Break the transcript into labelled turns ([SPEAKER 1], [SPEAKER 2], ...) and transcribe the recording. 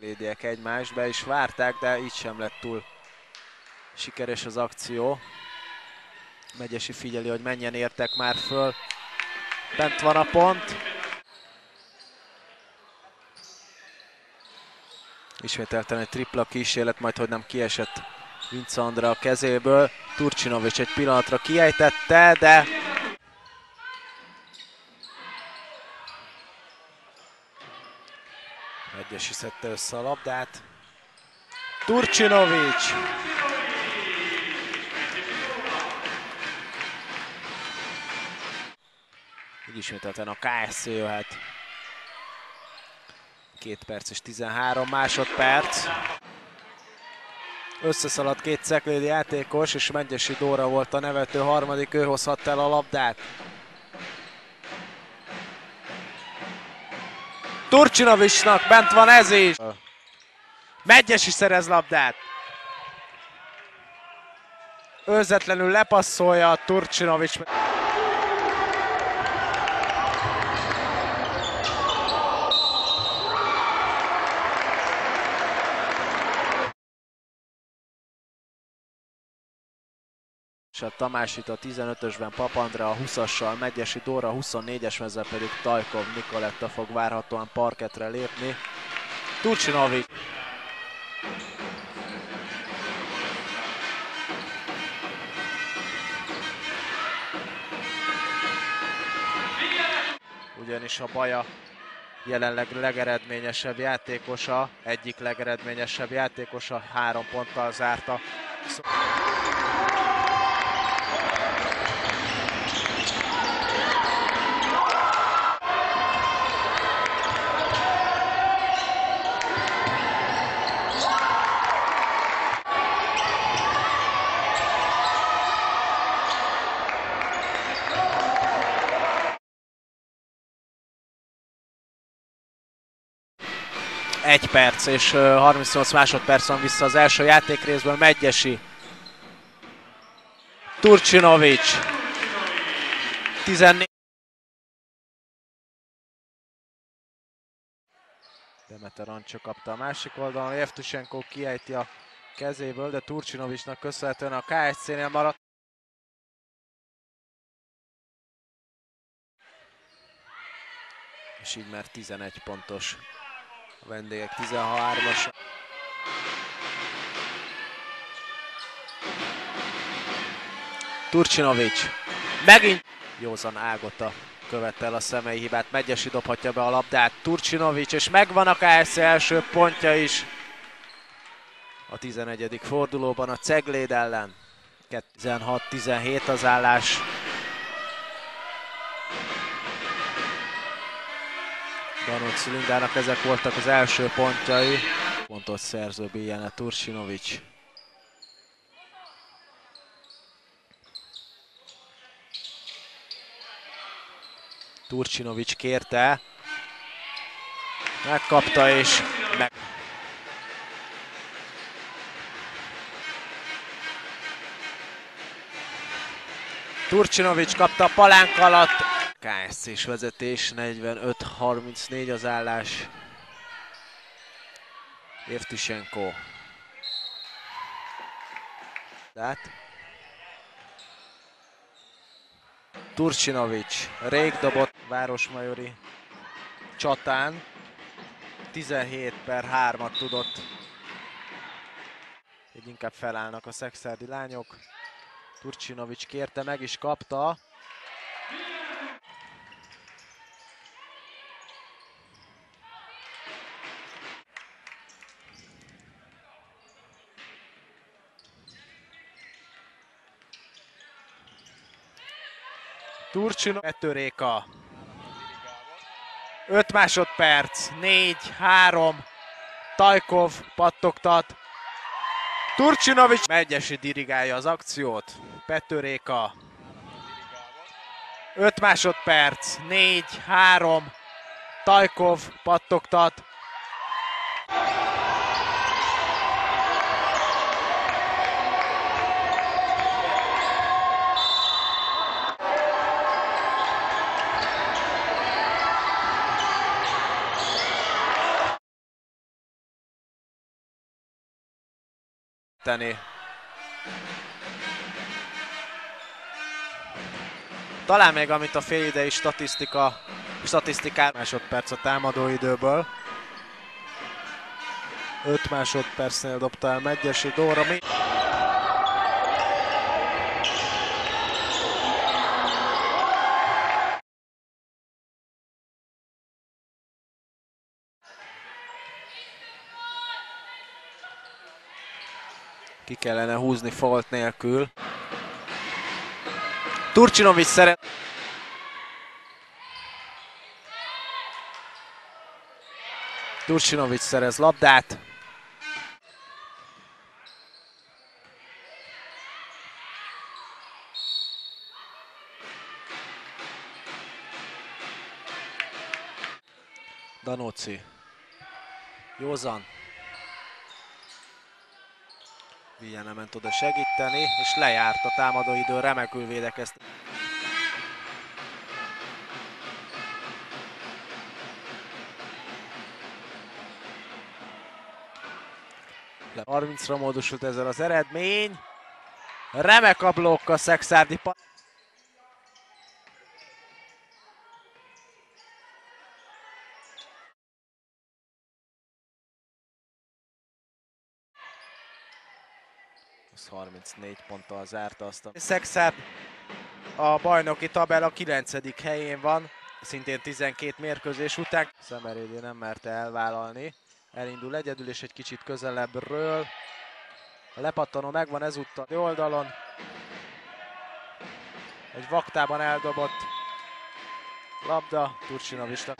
[SPEAKER 1] Lédiek egymást be is várták, de így sem lett túl sikeres az akció. Megyesi figyeli, hogy menjen értek már föl. Bent van a pont. Ismételten egy tripla kísérlet, majd hogy nem kiesett Vince Andra a kezéből. Turcsinovics egy pillanatra kiejtette, de Egyesi szedte össze a labdát. Turcsinovics! Így ismételten a KSC jöhet. Két perc és 13 másodperc. Összeszaladt két Ceklédi játékos, és Mengyesi Dóra volt a nevető harmadik, ő hozhatta el a labdát. Turcsinovicsnak bent van ez is. Megyesi szerez labdát. Őzetlenül lepasszolja Turcsinovics. És a Tamásit a 15-ösben Papandra a 20-assal, Megyesi Dóra 24-es mezzel pedig Tajkov Nikoletta fog várhatóan parketre lépni. Turcsinovic. Ugyanis a Baja jelenleg legeredményesebb játékosa, egyik legeredményesebb játékosa, három ponttal zárta. Egy perc és 38 másodperc van vissza az első játékrészből. Megyesi. Turcsinovics. 14. Demeter Ancsa kapta a másik oldalon, Jevtusenko kiejti a kezéből, de Turcsinovicsnak köszönhetően a KSC-nél maradt. És így már 11 pontos a vendégek 13-as. Turcsinovics. Megint Józan Ágota követel a szemei hibát. Megyesi dobhatja be a labdát. Turcsinovics, és megvan a KSC első pontja is. A 11. fordulóban a Cegléd ellen. 16-17 az állás. Danut Lindának ezek voltak az első pontjai. Pontot szerző Biljana Tursinovics. Turcsinovics kérte. Megkapta és meg... Turcsinovics kapta a palánk alatt. KSC-s vezetés, 45-34 az állás. Évtüsenko. Tehát. Turcsinovics, rég dobott Városmajori csatán. 17 per 3-at tudott. Így inkább felállnak a szexerdi lányok. Turcsinovics kérte, meg is kapta. Turcsino, Etőréka. 5 másodperc, 4, 3, Tajkov pattogtat. Turcsinovics Megyesi dirigálja az akciót. Petőréka. 5 másodperc, 4, 3, Tajkov pattogtat. Segíteni. Talán még amit a félidei statisztika, statisztikát másodperc a támadóidőből. 5 másodpercnél dobta el Megyesi Dóra. Mi? Ki kellene húzni fault nélkül. Turcsinovic szeret... Turcsinovic szerez labdát. Danóci. Józan. Viljana ment oda segíteni, és lejárt a támadóidő, remekül védekezte. Le 30-ra módosult ezzel az eredmény. Remek a blokk a Szexárdi Az 34 ponttal zárta azt a... Szexárd a bajnoki tabella 9. helyén van, szintén 12 mérkőzés után. Szemerédi nem merte elvállalni. Elindul egyedül és egy kicsit közelebbről. A lepattanó megvan ezúttal oldalon. Egy vaktában eldobott labda Turcsinovicsnak.